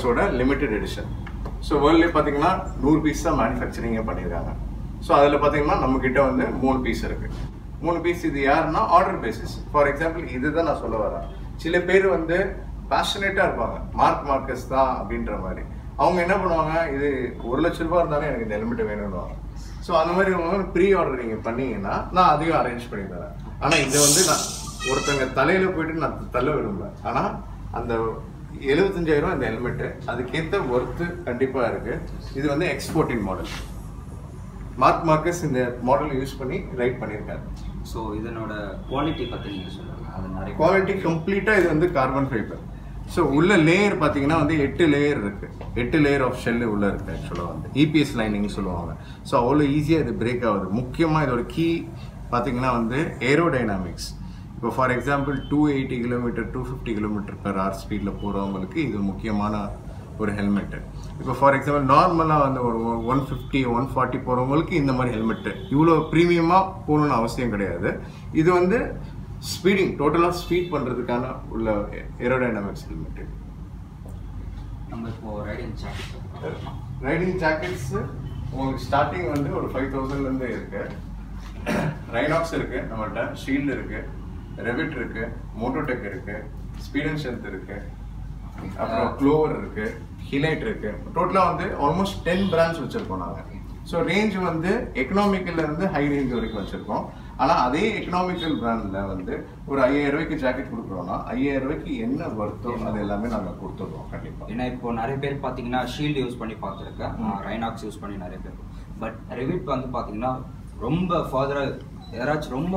ஸோட limited edition so வேர்ல்ட்லேயே பார்த்தீங்கன்னா நூறு பீஸ் தான் மேனுஃபேக்சரிங்கே பண்ணியிருக்காங்க. ஸோ அதில் பார்த்தீங்கன்னா நம்மக்கிட்ட வந்து மூணு பீஸ் இருக்குது மூணு பீஸ் இது யாருன்னா ஆர்டர் பேசிஸ் ஃபார் எக்ஸாம்பிள் இதுதான் நான் சொல்ல வரேன். சில பேர் வந்து பேஷனேட்டாக இருப்பாங்க. மார்க் மார்க்கஸ் தான் அப்படின்ற மாதிரி. அவங்க என்ன பண்ணுவாங்க இது ஒரு லட்ச ரூபா இருந்தாலும் எனக்கு இந்த ஹெல்மெட் வேணும்னுவாங்க. ஸோ அந்த மாதிரி ப்ரீ ஆர்டர் நீங்கள் பண்ணீங்கன்னா நான் அதையும் அரேஞ்ச் பண்ணி தரேன். ஆனால் இதை வந்து நான் ஒருத்தங்க தலையில் போயிட்டு நான் தள்ள விரும்பல. ஆனால் அந்த எழுபத்தஞ்சாயிரம் இந்த ஹெல்மெட்டு அதுக்கேற்ற ஒர்த்து கண்டிப்பாக இருக்கு. இது வந்து எக்ஸ்போர்ட்டின் மாடல் மார்க் மார்க்கஸ் இந்த மாடல் யூஸ் பண்ணி ரைட் பண்ணியிருக்காரு ஸோ இதனோட குவாலிட்டி பற்றி நீங்கள் சொல்லுங்க. அது நிறைய குவாலிட்டி கம்ப்ளீட்டாக இது வந்து கார்பன் ஃபைபர் ஸோ உள்ள லேயர் பார்த்தீங்கன்னா வந்து எட்டு லேயர் இருக்கு. எட்டு லேயர் ஆஃப் ஷெல் உள்ள இருக்கு ஆக்சுவலாக வந்து. இபிஎஸ் லைனிங் சொல்லுவாங்க. ஸோ அவ்வளோ ஈஸியாக இது பிரேக் ஆகுது. முக்கியமாக இதோட கீ பார்த்தீங்கன்னா வந்து ஏரோடைனாமிக்ஸ் இப்போ for example two eighty kilometre two fifty kilometre per hour ஸ்பீடில் போகிறவங்களுக்கு இது முக்கியமான ஒரு ஹெல்மெட்டு இப்போ ஃபார் எக்ஸாம்பிள் நார்மலாக வந்து ஒரு ஒன் ஃபிஃப்டி ஒன் ஃபார்ட்டி போகிறவங்களுக்கு இந்த மாதிரி ஹெல்மெட்டு இவ்வளோ ப்ரீமியமாக போகணுன்னு அவசியம் கிடையாது. இது வந்து ஸ்பீடிங் டோட்டலாக ஸ்பீட் பண்ணுறதுக்கான உள்ள ஏரோடைனமிக்ஸ் ஹெல்மெட்டு நம்ம இப்போ ரைடிங் ஜாக்கெட் ரைடிங் ஜாக்கெட்ஸ் உங்களுக்கு ஸ்டார்டிங் வந்து ஒரு ஃபைவ் தௌசண்ட்லேருந்து இருக்கு. ரைனாக்ஸ் இருக்கு நம்மள்ட்ட ஷீல்டு இருக்கு. ரெவிட் இருக்கு மோட்டோடெக் இருக்கு ஸ்பீட் அண்ட் ஸ்ட்ரென்த் இருக்கு அப்புறம் க்ளோவர் இருக்கு ஹிலைட் இருக்கு. டோட்டலாக வந்து ஆல்மோஸ்ட் டென் பிராண்ட்ஸ் வச்சிருக்கோம் நாங்கள் ஸோ ரேஞ்ச் வந்து எக்கனாமிக்கல்ல இருந்து ஹை ரேஞ்ச் வரைக்கும் வச்சிருக்கோம். ஆனால் அதே எக்கனாமிக்கல் பிராண்ட்ல வந்து ஒரு ஐயாயிரம் ரூபாய்க்கு ஜாக்கெட் கொடுக்குறோம்னா ஐயாயிரம் ரூபாய்க்கு என்ன வருத்தோ அது எல்லாமே நாங்கள் கொடுத்துருவோம் கண்டிப்பாக ஏன்னா இப்போ நிறைய பேர் பார்த்தீங்கன்னா ஷீல்டு யூஸ் பண்ணி பார்த்துருக்கேன். ரைனாக்ஸ் யூஸ் பண்ணி நிறைய பேர். பட் ரெவிட் வந்து பார்த்தீங்கன்னா ரொம்ப ஃபர்தராக யாராச்சும் ரொம்ப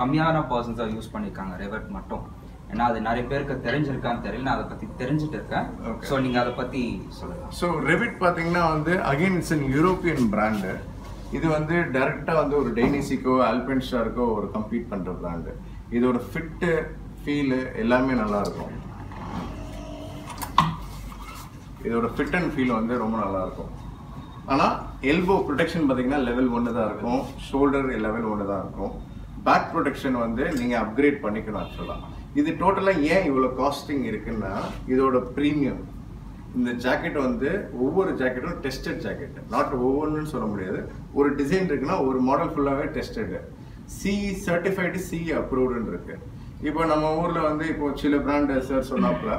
கம்மியான பர்சன்ஸாக யூஸ் பண்ணியிருக்காங்க ரெவட் மட்டும். ஏன்னா அது நிறைய பேருக்கு தெரிஞ்சிருக்கான்னு தெரியல நான் அதை பற்றி தெரிஞ்சுட்டு இருக்கேன். ஸோ நீங்கள் அதை பற்றி சொல்லுங்கள் ஸோ ரெவிட் பார்த்தீங்கன்னா வந்து again it's an European brand இது வந்து டைரெக்டாக வந்து ஒரு டெய்னிசிக்கோ ஆல்பென்ஸ்டாருக்கோ ஒரு கம்பீட் பண்ணுற பிராண்டு இதோட ஃபிட்டு ஃபீலு எல்லாமே நல்லா இருக்கும். இதோட ஃபிட் அண்ட் ஃபீல் வந்து ரொம்ப நல்லா இருக்கும். ஆனால் எல்போ ப்ரொடெக்ஷன் பார்த்தீங்கன்னா லெவல் ஒன்று தான் இருக்கும். ஷோல்டர் லெவல் ஒன்று தான் இருக்கும். பேக் ப்ரொடெக்ஷன் வந்து நீங்கள் அப்கிரேட் பண்ணிக்கணும் ஆக்சுவலாக இது டோட்டலாக ஏன் இவ்வளோ காஸ்டிங் இருக்குன்னா இதோட ப்ரீமியம் இந்த ஜாக்கெட் வந்து ஒவ்வொரு ஜாக்கெட்டும் டெஸ்டட் ஜாக்கெட் நாட் ஒவ்வொன்றுன்னு சொல்ல முடியாது. ஒரு டிசைன் இருக்குன்னா ஒரு மாடல் ஃபுல்லாகவே டெஸ்டடு சி சர்டிஃபைடு சி அப்ரூவ்டுன்னு இருக்கு. இப்போ நம்ம ஊரில் வந்து இப்போ சில பிராண்டு சார் சொன்னாப்புல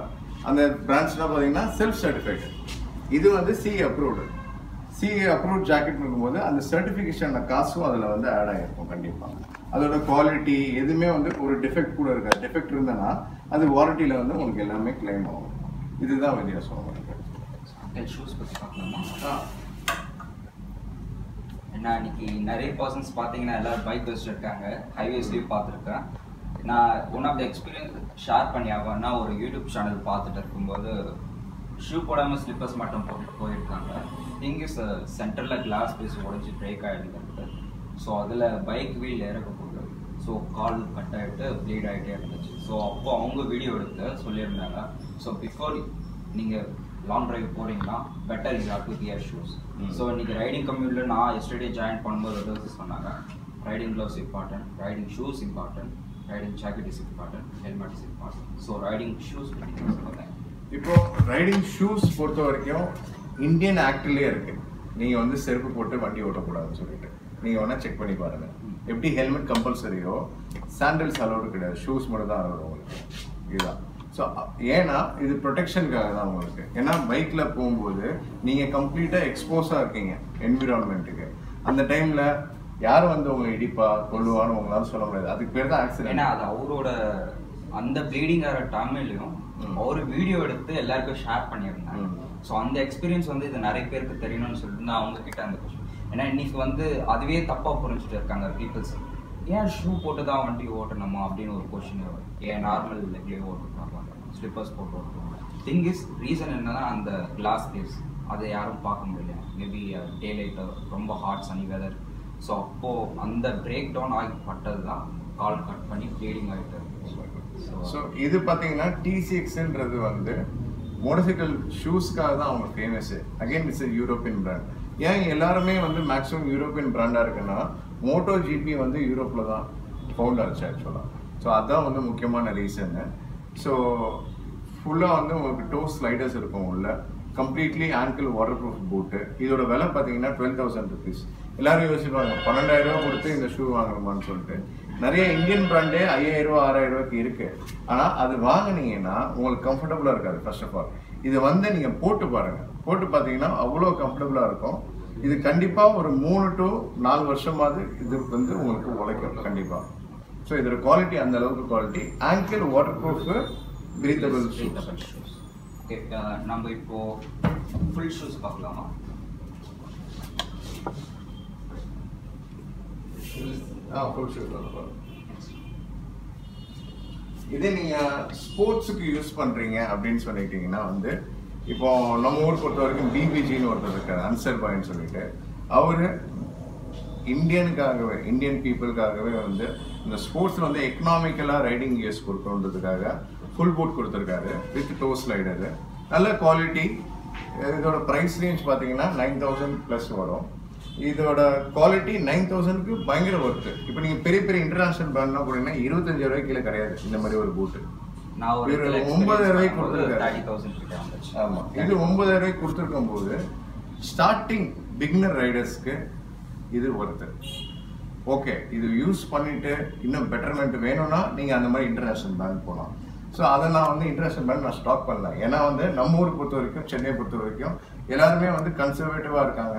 அந்த பிராண்ட்ஸ்லாம் பார்த்தீங்கன்னா செல்ஃப் சர்டிஃபைடு இது வந்து CE approved CE approve jacket இருக்கும்போது அந்த சர்டிஃபிகேஷன் காசும் அதில் வந்து ஆட் ஆகிருக்கும் கண்டிப்பாக அதோட குவாலிட்டி எதுவுமே வந்து ஒரு டிஃபெக்ட் கூட இருக்காது. டிஃபெக்ட் இருந்ததுன்னா அது வாரண்டியில் வந்து உங்களுக்கு எல்லாமே கிளைம் ஆகும். இதுதான் வித்தியாசம் உங்களுக்கு ஷூஸ் பற்றி பார்க்கலாமா? என்ன ஏன்னா இன்னைக்கு நிறைய பர்சன்ஸ் பார்த்தீங்கன்னா எல்லோரும் பைக் வச்சுட்டு இருக்காங்க. ஹைவேஸ்லேயும் பார்த்துருக்கேன். நான் one of the experience share பண்ணி ஆகணும்னா ஒரு யூடியூப் சேனல் பார்த்துட்டு இருக்கும்போது ஷூ போடாமல் ஸ்லிப்பர்ஸ் மட்டும் போட்டு போயிருக்காங்க. இங்கே சென்டரில் கிளாஸ் பீஸ் உடஞ்சி பிரேக் ஆகிடுது ஸோ அதில் பைக் வீல் இறக்க போகுது. ஸோ கால் கட் ஆகிட்டு ப்ளீட் ஆகிட்டே இருந்துச்சு. ஸோ அப்போ அவங்க வீடியோ எடுத்து சொல்லியிருந்தாங்க. ஸோ பிஃபோர் நீங்கள் லாங் டிரைவ் போறீங்கன்னா better you have to gear shoes. So இன்னைக்கு ரைடிங் கம்யூனிட்டில நான் எஸ்டர்டே ஜாயின் பண்ணும்போது வந்து சொன்னாங்க. Riding gloves important riding shoes important riding jacket is important helmet is important so riding shoes சொல்லுங்கள் இப்போ ரைடிங் ஷூஸ் பொறுத்த வரைக்கும் இந்தியன் ஆக்ட்லயே இருக்கு. நீங்க வந்து செருப்பு போட்டு வண்டி ஓட்டக்கூடாதுன்னு சொல்லிட்டு. நீங்க வேணா செக் பண்ணி பாருங்க. எப்படி ஹெல்மெட் கம்பல்சரியோ சாண்டல்ஸ் அலோடு கிடையாது. ஷூஸ் மட்டும் தான் அலோடு உங்களுக்கு. இதுதான். ஸோ ஏன்னா இது ப்ரொடெக்ஷனுக்காக தான் உங்களுக்கு. ஏன்னா பைக்ல போகும்போது நீங்க கம்ப்ளீட்டா எக்ஸ்போஸா இருக்கீங்க என்விரான்மெண்ட்டுக்கு அந்த டைம்ல யார் வந்து உங்களை இடிப்பா கொள்ளுவான்னு உங்களால சொல்ல முடியாது. அதுக்கு பேர் தான் ஏன்னா ஆக்சிடென்ட் அது அவரோட அந்த ப்ளீடிங் ஆகிற டைம்லையும். அவர் வீடியோ எடுத்து எல்லாருக்கும் ஷேர் பண்ணியிருந்தாங்க. ஸோ அந்த எக்ஸ்பீரியன்ஸ் வந்து இது நிறைய பேருக்கு தெரியணும்னு சொல்லிட்டு நான் அவங்க கிட்ட அந்த ஏன்னா இன்னைக்கு வந்து அதுவே தப்பாக புரிஞ்சுட்டு இருக்காங்க பீப்புள்ஸ் ஏன் ஷூ போட்டு தான் வண்டி ஓட்டணுமா அப்படின்னு ஒரு கொஷின் வரும். ஏன் நார்மல் லெக்லேயே ஓட்டுறாங்க ஸ்லிப்பர்ஸ் போட்டு ஓட்டுவாங்க திங் இஸ் ரீசன் என்னன்னா அந்த கிளாஸ் கேஸ் அதை யாரும் பார்க்க முடியல. மேபி டே லைட்டர் ரொம்ப ஹாட் சனி வெதர் ஸோ அப்போது அந்த பிரேக் டவுன் ஆகிப்பட்டது பட்டது தான் கால் கட் பண்ணி ப்ளீடிங் ஆகிட்டு ஸோ இது பார்த்தீங்கன்னா டிசிஎக்ஸ்ன்றது வந்து மோட்டர்சைக்கிள் ஷூஸ்க்காக தான் அவங்க famous again it's European brand ஏன் எல்லாருமே வந்து மேக்ஸிமம் யூரோப்பியன் பிராண்டாக இருக்குன்னா மோட்டோ ஜிபி வந்து யூரோப்பில் தான் ஃபவுண்ட் ஆச்சு ஆக்சுவலாக ஸோ அதுதான் வந்து முக்கியமான ரீசன்னு ஸோ ஃபுல்லாக வந்து உங்களுக்கு டோ ஸ்லைடர்ஸ் இருக்கும் உள்ள. கம்ப்ளீட்லி ஆங்கிள் வாட்டர் ப்ரூஃப் பூட்டு இதோட விலை பார்த்தீங்கன்னா டுவெல் தௌசண்ட் ருபீஸ் எல்லாரும் யோசிப்பாங்க பன்னெண்டாயிரம் ரூபா கொடுத்து இந்த ஷூ வாங்கணுமான்னு சொல்லிட்டு. நிறைய இந்தியன் பிராண்டே ஐயாயிரம் ரூபா ஆறாயிரம் ரூபாய்க்கு இருக்கு. ஆனால் அது வாங்குனீங்கன்னா உங்களுக்கு கம்ஃபர்டபுளாக இருக்காது ஃபர்ஸ்ட் ஆஃப் ஆல் இது வந்து நீங்கள் போட்டு பாருங்கள் போட்டு பார்த்தீங்கன்னா அவ்வளோ கம்ஃபர்டபுளாக இருக்கும். இது கண்டிப்பாக ஒரு மூணு டு நாலு வருஷமாவது இது வந்து உங்களுக்கு உழைக்கும் கண்டிப்பாக ஸோ இதோட குவாலிட்டி அந்த அளவுக்கு quality ankle waterproof breathable. Okay, uh, நம்ம இப்போ ஃபுல் ஷூஸ் பார்க்கலாமா? ஆ ஃபுல் ஷூ இதே நீங்க ஸ்போர்ட்ஸுக்கு யூஸ் பண்றீங்க அப்படின்னு சொல்லிட்டீங்கன்னா வந்து இப்போ நம்ம ஊர் பொறுத்த வரைக்கும் பிபிஜின்னு ஒருத்தர் இருக்காரு அன்சர் பாயின்னு சொல்லிட்டு. அவர் இந்தியனுக்காகவே இந்தியன் பீப்புளுக்காகவே வந்து இந்த ஸ்போர்ட்ஸில் வந்து எக்கனாமிக்கலாக ரைடிங் யூஸ் கொடுக்கணுன்றதுக்காக ஃபுல் பூட் கொடுத்துருக்காரு வித் டோ ஸ்லைடரு நல்ல குவாலிட்டி இதோட ப்ரைஸ் ரேஞ்ச் பார்த்தீங்கன்னா நைன் தௌசண்ட் ப்ளஸ் வரும். இதோட குவாலிட்டி நைன் தௌசண்ட்க்கு பயங்கர ஒர்த்து இப்போ நீங்கள் பெரிய பெரிய இன்டர்நேஷ்னல் பிராண்ட்னா போனீங்கன்னா இருபத்தஞ்சாயிரம் ரூபாய்க்கு கீழே கிடையாது. இந்த மாதிரி ஒரு பூட்டு நான் ஒரு ஒன்பதாயிரம் ரூபாய்க்கு கொடுத்திருக்காரு. தேர்ட்டி தௌசண்ட் கிட்ட வந்துச்சு. ஆமா. இது ஒன்பதாயிரம் ரூபாய்க்கு கொடுத்துருக்கும் போது ஸ்டார்டிங் பிகினர் ரைடர்ஸ்க்கு இது ஒர்த்து ஓகே இது யூஸ் பண்ணிட்டு இன்னும் பெட்டர்மெண்ட் வேணும்னா நீங்க அந்த மாதிரி இன்டர்நேஷனல் பேங்க் போகலாம் ஸோ அதை நான் வந்து இன்டர்நேஷனல் பேங்க் நான் ஸ்டாக் பண்ணல. ஏன்னா வந்து நம்ம ஊர் பொறுத்த வரைக்கும் சென்னையை பொறுத்த வரைக்கும் எல்லாருமே வந்து கன்சர்வேட்டிவா இருக்காங்க.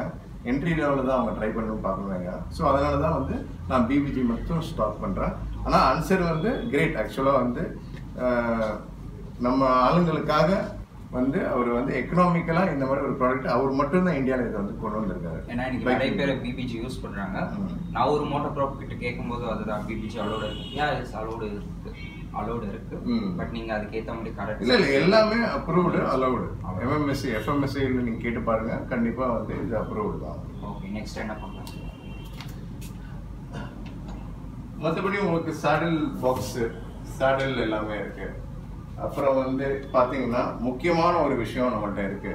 என்ட்ரி லெவலில் தான் அவங்க ட்ரை பண்ணணும் பார்க்கணுங்க ஸோ அதனால தான் வந்து நான் பிபிஜி மட்டும் ஸ்டாக் பண்ணுறேன் ஆனால் அன்சர் வந்து கிரேட் ஆக்சுவலாக வந்து நம்ம ஆளுங்களுக்காக வந்து அவர் வந்து எக்கனாமிக்கலா இந்த மாதிரி ஒரு ப்ராடக்ட் அவர் மட்டும்தான் இந்தியாவில் இதை வந்து கொண்டு வந்திருக்காரு. ஏன்னா இன்னைக்கு நிறைய பேர் பிபிஜி யூஸ் பண்றாங்க. நான் ஒரு மோட்டர் ப்ராப் கிட்ட கேட்கும்போது அதுதான் பிபிஜி அலோடு இருக்கு. யா இஸ் அலோடு இருக்கு. அலோடு இருக்கு. ம். பட் நீங்க அதுக்கு ஏத்த மாதிரி கரெக்ட் இல்ல இல்ல எல்லாமே அப்ரூவ்டு அலௌடு எம்எம்எஸ்சி எஃப்எம்எஸ்சி நீங்க கேட்டு பாருங்க. கண்டிப்பா வந்து இது அப்ரூவ்டு தான். ஓகே நெக்ஸ்ட் என்ன பண்ணலாம் மற்றபடி உங்களுக்கு சாடில் பாக்ஸ் சாடில் எல்லாமே இருக்கு. அப்புறம் வந்து பாத்தீங்கன்னா முக்கியமான ஒரு விஷயம் நம்மள்ட்ட இருக்கு.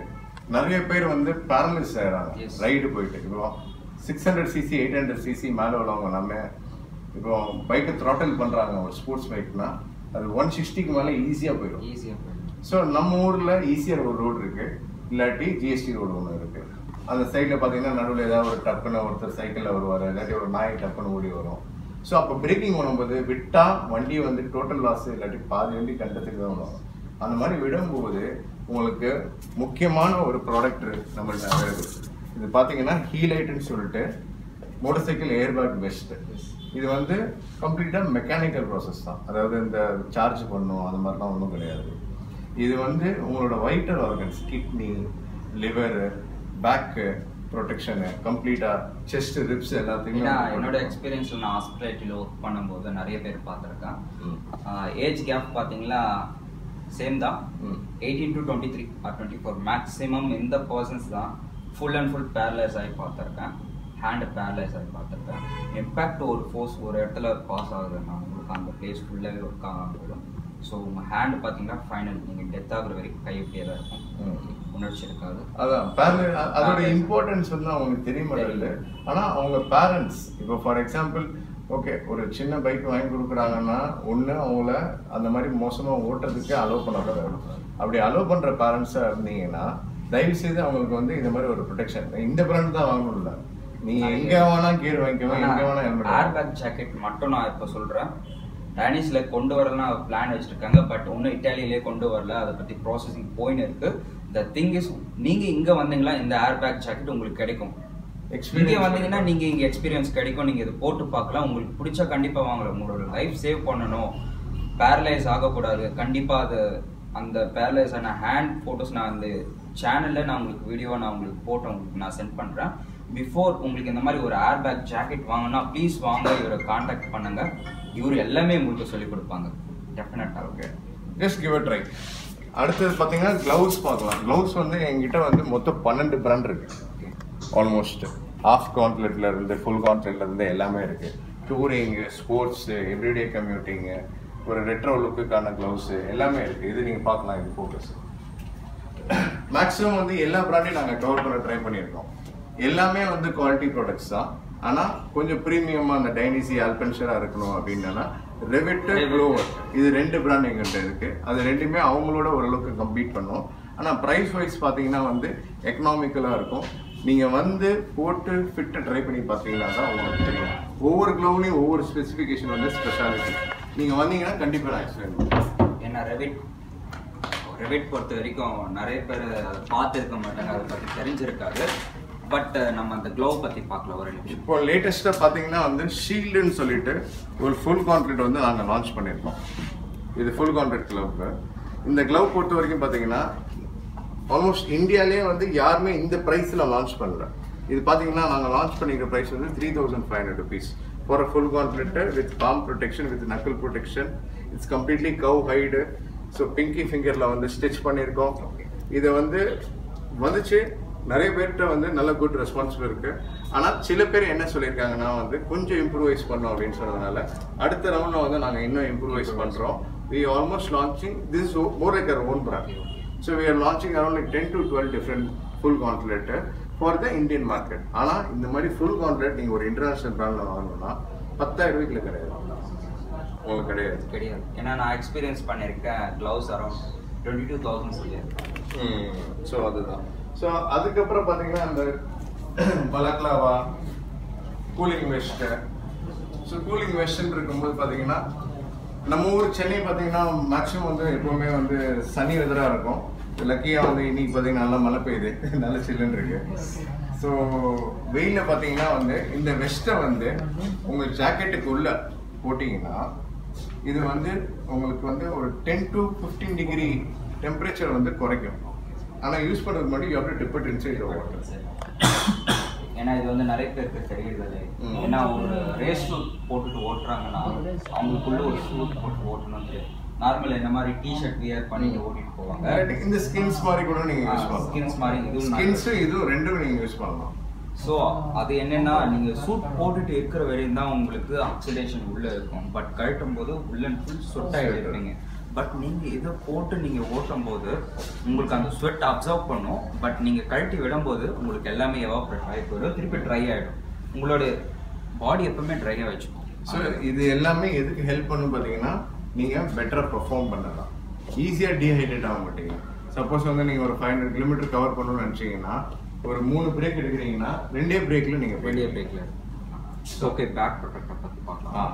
நிறைய பேர் வந்து பேரலிஸ் ஆயிடுறாங்க. Yes. ரைடு போயிட்டு. இப்போ six hundred CC eight hundred CC மேலே உள்ளவங்க எல்லாமே இப்போ பைக்கை த்ராட்டல் பண்றாங்க ஒரு ஸ்போர்ட்ஸ் பைக்னா அது ஒன் சிக்ஸ்டிக்கு மேலே ஈஸியாக போயிடும். ஈஸியா போயிடும். ஸோ நம்ம ஊரில் ஈஸியாக ஒரு ரோடு இருக்கு. இல்லாட்டி ஜிஎஸ்டி ரோடு ஒன்று இருக்கு. அந்த சைடில் பார்த்தீங்கன்னா நடுவில் ஏதாவது ஒரு டப்புன்னு ஒருத்தர் சைக்கிளில் வருவார். இல்லாட்டி ஒரு நாய் டப்புன்னு ஓடி வரும். ஸோ அப்போ பிரேக்கிங் பண்ணும்போது விட்டா வண்டி வந்து டோட்டல் லாஸ் இல்லாட்டி பாதி வண்டி கண்டத்துக்கு தான் வரும். அந்த மாதிரி விடும்போது உங்களுக்கு முக்கியமான ஒரு ப்ராடக்ட் நம்மள்ட்ட available. இது பார்த்தீங்கன்னா ஹீலைட்டுன்னு சொல்லிட்டு மோட்டர் சைக்கிள் ஏர்பேக் பெஸ்ட்டு இது வந்து கம்ப்ளீட்டாக மெக்கானிக்கல் ப்ராசஸ் தான். அதாவது இந்த சார்ஜ் பண்ணும் அந்த மாதிரிலாம் ஒன்றும் கிடையாது. இது வந்து உங்களோட vital organs kidney liver back protection கம்ப்ளீட்டாக செஸ்ட் ரிப்ஸ் எல்லாத்தையுமே என்னோட protect எக்ஸ்பீரியன்ஸ்ல நான் ஹாஸ்பிட்டாலிட்டியில் ஒர்க் பண்ணும்போது நிறைய பேர் பார்த்துருக்கேன். ஏஜ் கேப் பார்த்தீங்களா? சேம் தான். Eighteen to twenty three or twenty four maximum இந்த பர்சன்ஸ் தான் ஃபுல் அண்ட் ஃபுல் பேரலைஸ் ஆகி பார்த்துருக்கேன். ஹேண்ட் பேரலைஸ் ஆகி பார்த்துருக்கேன். இம்பேக்ட் ஒரு ஃபோர்ஸ் ஒரு இடத்துல பாஸ் ஆகுதுன்னா உங்களுக்கு அந்த பிளேஸ் ஃபுல்லாகவே ஒர்க் ஆகாம ஸோ உங்கள் ஹேண்ட் பார்த்தீங்கன்னா ஃபைனல் நீங்கள் டெத் ஆகுற வரைக்கும் கை இப்படியே தான் இருக்கும். உணர்ச்சி இருக்காது அதான் அ- அதோட. இம்பார்ட்டன்ஸ் வந்து அவங்களுக்கு தெரிய மாட்டேங்குது. ஆனா அவங்க பேரண்ட்ஸ் இப்போ ஃபார் எக்ஸாம்பிள் ஓகே ஒரு சின்ன பைக் வாங்கி கொடுக்குறாங்கன்னா ஒண்ணு அவங்கள அந்த மாதிரி மோசமா ஓட்டுறதுக்கு அலோவ் பண்ணக்கூடாது. அப்படி அலோவ் பண்ற பேரண்ட்ஸா இருந்தீங்கன்னா தயவு செய்து அவங்களுக்கு வந்து இந்த மாதிரி ஒரு ப்ரொடெக்ஷன் இந்த பிராண்ட் தான் வாங்கணும் இல்ல நீங்க எங்க வேணா கியர் வாங்கிக்கோங்க எங்க வேணா helmet ஏர் வாங்கிக்கோங்க. பேக் ஜாக்கெட் மட்டும் நான் இப்போ சொல்றேன். டேனிஷ்ல கொண்டு வரலாம் பிளான் வச்சிருக்காங்க. பட் இன்னும் இட்டாலியிலே கொண்டு வரல. அதை பத்தி ப்ராசஸிங் போயின்னு இருக்கு. த திங் இஸ் நீங்க இங்க வந்தீங்களா? இந்த ஏர் பேக் ஜாக்கெட் உங்களுக்கு கிடைக்கும். இங்க வந்தீங்கன்னா கிடைக்கும். நீங்க இங்க எக்ஸ்பீரியன்ஸ் கிடைக்கும். நீங்க இதை போட்டு பார்க்கலாம். உங்களுக்கு பிடிச்சா கண்டிப்பா வாங்கலாம் உங்களோட லைஃப் சேவ் பண்ணணும். பேரலைஸ் ஆகக்கூடாது. கண்டிப்பா அது அந்த பேரலைஸ் ஆன ஹேண்ட் போட்டோஸ் நான் அந்த சேனல்ல நான் உங்களுக்கு வீடியோ நான் உங்களுக்கு போட்டு உங்களுக்கு நான் சென்ட் பண்றேன். பிஃபோர் உங்களுக்கு இந்த மாதிரி ஒரு ஏர் பேக் ஜாக்கெட் வாங்கினா ப்ளீஸ் வாங்க. இவரை காண்டாக்ட் பண்ணுங்க. இவர் எல்லாமே உங்களுக்கு சொல்லி கொடுப்பாங்க. Definitely okay just give a try அடுத்தது பார்த்தீங்கன்னா க்ளவுஸ் பார்க்கலாம். க்ளவுஸ் வந்து எங்கிட்ட வந்து மொத்தம் பன்னெண்டு பிராண்ட் இருக்கு. ஆல்மோஸ்ட் ஆஃப் கான்ட்லெட்ல இருந்து ஃபுல் கான்ட்லெட்ல இருந்து எல்லாமே இருக்கு. டூரிங்கு ஸ்போர்ட்ஸு எவ்ரிடே கம்யூட்டிங்கு ஒரு ரெட்ரோ லுக்குக்கான க்ளவுஸு எல்லாமே இருக்குது இது நீங்கள் பார்க்கலாம் இது ஃபோட்டோஸ் மேக்ஸிமம் வந்து எல்லா ப்ராண்டையும் நாங்கள் கவர் பண்ண ட்ரை பண்ணியிருக்கோம். எல்லாமே வந்து குவாலிட்டி ப்ராடக்ட்ஸ் தான். ஆனால் கொஞ்சம் ப்ரீமியமாக அந்த டைனிசி அல்பென்ஷராக இருக்கணும் அப்படின்னா ரெவிட் க்ளோவர் இது ரெண்டு பிராண்ட் எங்கிட்ட இருக்கு. அது ரெண்டுமே அவங்களோட ஓரளவுக்கு கம்பீட் பண்ணும். ஆனால் ப்ரைஸ் வைஸ் பார்த்தீங்கன்னா வந்து எக்கனாமிக்கலாக இருக்கும். நீங்கள் வந்து போட்டு ஃபிட்டை ட்ரை பண்ணி பார்த்தீங்கன்னா தான் உங்களுக்கு தெரியும். ஒவ்வொரு க்ளோவ்லையும் ஒவ்வொரு ஸ்பெசிஃபிகேஷன் வந்து ஸ்பெஷாலிட்டி நீங்கள் வந்தீங்கன்னா கண்டிப்பாக நான் எக்ஸ்பிளைன் பண்ணுவேன். ஏன்னா ரெவிட் ரெவிட் பொறுத்த வரைக்கும் நிறைய பேர் பார்த்துருக்க மாட்டாங்க. அதை பற்றி தெரிஞ்சிருக்காது. பட் uh, நம்ம அந்த க்ளோவ் பற்றி பார்க்கலாம் ஒரு நிமிஷம். இப்போ லேட்டஸ்ட்டாக பார்த்தீங்கன்னா வந்து ஷீல்டுன்னு சொல்லிட்டு ஒரு ஃபுல் கான்க்ரீட் வந்து நாங்கள் லான்ச் பண்ணியிருக்கோம். இது ஃபுல் கான்க்ரீட் க்ளவுக்கு இந்த க்ளவ் பொறுத்த வரைக்கும் பார்த்தீங்கன்னா ஆல்மோஸ்ட் இந்தியாலேயே வந்து யாருமே இந்த ப்ரைஸில் லான்ச் பண்ணல. இது பார்த்தீங்கன்னா நாங்கள் லான்ச் பண்ணிக்கிற ப்ரைஸ் வந்து three thousand five hundred rupees for a full concrete with palm protection with knuckle protection it's completely cowhide so pinky ஃபிங்கரில் வந்து ஸ்டிச் பண்ணியிருக்கோம். இதை வந்து வந்துச்சு. நிறைய பேர்கிட்ட வந்து நல்ல குட் ரெஸ்பான்சிபிள் இருக்கு. ஆனால் சில பேர் என்ன சொல்லியிருக்காங்கன்னா வந்து கொஞ்சம் இம்ப்ரூவைஸ் பண்ணோம் அப்படின்னு சொன்னதுனால அடுத்த ரவுண்டில் வந்து நாங்கள் இன்னும் இம்ப்ரூவைஸ் பண்ணுறோம் we almost launching this more like our own brand so we are launching around like ten to twelve different full gauntlet for the Indian market ஆனால் இந்த மாதிரி ஃபுல் கான்ட்லேட் நீங்கள் ஒரு இன்டர்நேஷனல் பிராண்டில் வாங்கணும்னா பத்தாயிரம் ரூபாய்க்குள்ள கிடையாது. உங்களுக்கு கிடையாது. கிடையாது. ஏன்னா நான் எக்ஸ்பீரியன்ஸ் பண்ணியிருக்கேன் gloves around twenty two thousand சொல்லியிருக்கேன் ஸோ அதுதான். ஸோ அதுக்கப்புறம் பார்த்தீங்கன்னா அந்த balaclava cooling vest so cooling வெஸ்ட்னு இருக்கும்போது பார்த்தீங்கன்னா நம்ம ஊர் சென்னை பார்த்தீங்கன்னா மேக்ஸிமம் வந்து எப்போவுமே வந்து சனி வெதராக இருக்கும். லக்கியாக வந்து இன்னைக்கு பார்த்தீங்கன்னா நல்லா மழை பெய்யுது. நல்ல சில்லுன்னு இருக்கு. ஸோ வெயிலில் பார்த்தீங்கன்னா வந்து இந்த வெஸ்ட்டை வந்து உங்கள் ஜாக்கெட்டுக்கு உள்ள போட்டிங்கன்னா இது வந்து உங்களுக்கு வந்து ஒரு ten to fifteen degree temperature வந்து குறைக்கும். ஆனால் யூஸ் பண்ணுறது முன்னாடி you have to dip it inside water ஏன்னா இது வந்து நிறைய பேருக்கு தெரியறது ம். ஏன்னா ஒரு ரேஸ் ஷூட் போட்டுட்டு ஓட்டுறாங்கன்னா அவங்களுக்குள்ள ஒரு ஷூட் போட்டு ஓட்டணும் தெரியும் நார்மல் இந்த மாதிரி டிஷர்ட் வியர் பண்ணிட்டு ஓட்டிட்டு போவாங்க. இந்த ஸ்கின்ஸ் மாதிரி கூட நீங்கள் யூஸ் பண்ணலாம். ஸ்கின்ஸ் மாதிரி இதுவும் ஸ்கின்ஸும் இதுவும் ரெண்டும் நீங்கள் யூஸ் பண்ணலாம். ஸோ அது என்னன்னா நீங்க சூட் போட்டுட்டு இருக்கிற வரையும் தான் உங்களுக்கு ஆக்சிடேஷன் உள்ள இருக்கும். பட் கழட்டும் போது உள்ள ஃபுல் ஆகிட்டு இருப்பீங்க பட் நீங்க இதை போட்டு நீங்க ஓட்டும் போது உங்களுக்கு அந்த ஸ்வெட் அப்சர்வ் பண்ணும். பட் நீங்க கழட்டி விடும்போது உங்களுக்கு எல்லாமே எவாப்ரேட் ஆகி போயிடும். திருப்பி ட்ரை ஆயிடும். உங்களோட பாடி எப்பவுமே ட்ரையாக வச்சுக்கும். ஸோ இது எல்லாமே எதுக்கு ஹெல்ப் பண்ணும் பார்த்தீங்கன்னா நீங்கள் பெட்டராக பெர்ஃபார்ம் பண்ணலாம். ஈஸியாக டீஹைட்ரேட் ஆக மாட்டீங்க. சப்போஸ் வந்து நீங்கள் ஒரு ஃபைவ் ஹண்ட்ரட் கிலோமீட்டர் கவர் பண்ணணும்னு நினச்சிங்கன்னா ஒரு மூணு பிரேக் எடுக்கிறீங்கன்னா ரெண்டே பிரேக்கில் நீங்கள் வெளியே பிரேக்ல ஓகே பேக் ப்ரொடெக்டர் பற்றி பார்க்கலாம்.